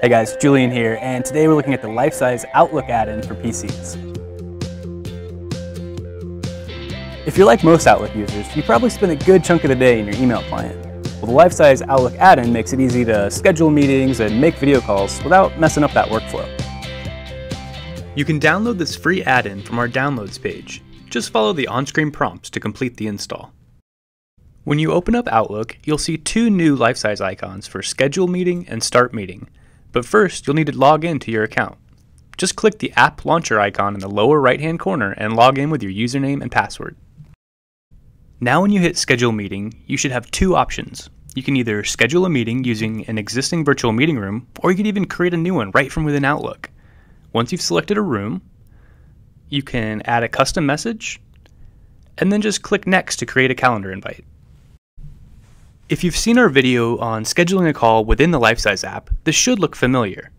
Hey guys, Julian here, and today we're looking at the Lifesize Outlook add-in for PCs. If you're like most Outlook users, you probably spend a good chunk of the day in your email client. Well, the Lifesize Outlook add-in makes it easy to schedule meetings and make video calls without messing up that workflow. You can download this free add-in from our downloads page. Just follow the on-screen prompts to complete the install. When you open up Outlook, you'll see two new Lifesize icons for Schedule Meeting and Start Meeting. But first, you'll need to log in to your account. Just click the App Launcher icon in the lower right-hand corner and log in with your username and password. Now when you hit Schedule Meeting, you should have two options. You can either schedule a meeting using an existing virtual meeting room, or you can even create a new one right from within Outlook. Once you've selected a room, you can add a custom message, and then just click Next to create a calendar invite. If you've seen our video on scheduling a call within the LifeSize app, this should look familiar.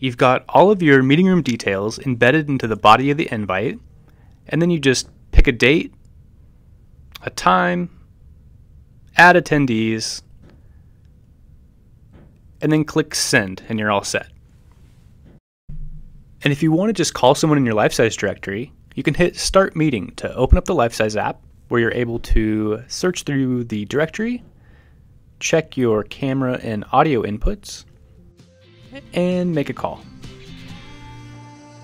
You've got all of your meeting room details embedded into the body of the invite, and then you just pick a date, a time, add attendees, and then click send, and you're all set. And if you want to just call someone in your LifeSize directory, you can hit Start Meeting to open up the LifeSize app, where you're able to search through the directory check your camera and audio inputs, and make a call.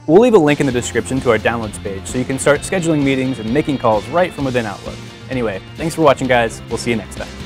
We'll leave a link in the description to our downloads page so you can start scheduling meetings and making calls right from within Outlook. Anyway, thanks for watching guys. We'll see you next time.